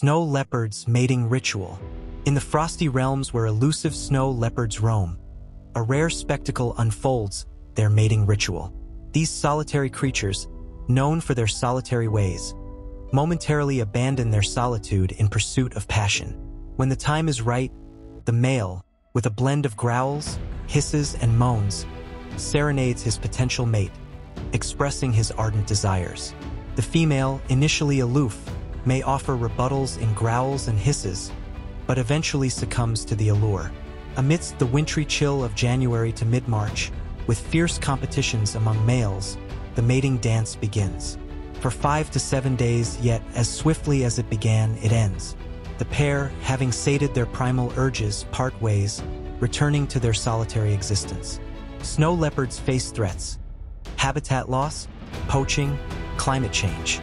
Snow Leopards Mating Ritual In the frosty realms where elusive snow leopards roam, a rare spectacle unfolds their mating ritual. These solitary creatures, known for their solitary ways, momentarily abandon their solitude in pursuit of passion. When the time is right, the male, with a blend of growls, hisses, and moans, serenades his potential mate, expressing his ardent desires. The female, initially aloof, may offer rebuttals in growls and hisses, but eventually succumbs to the allure. Amidst the wintry chill of January to mid-March, with fierce competitions among males, the mating dance begins. For five to seven days, yet as swiftly as it began, it ends. The pair, having sated their primal urges, part ways, returning to their solitary existence. Snow leopards face threats. Habitat loss, poaching, climate change.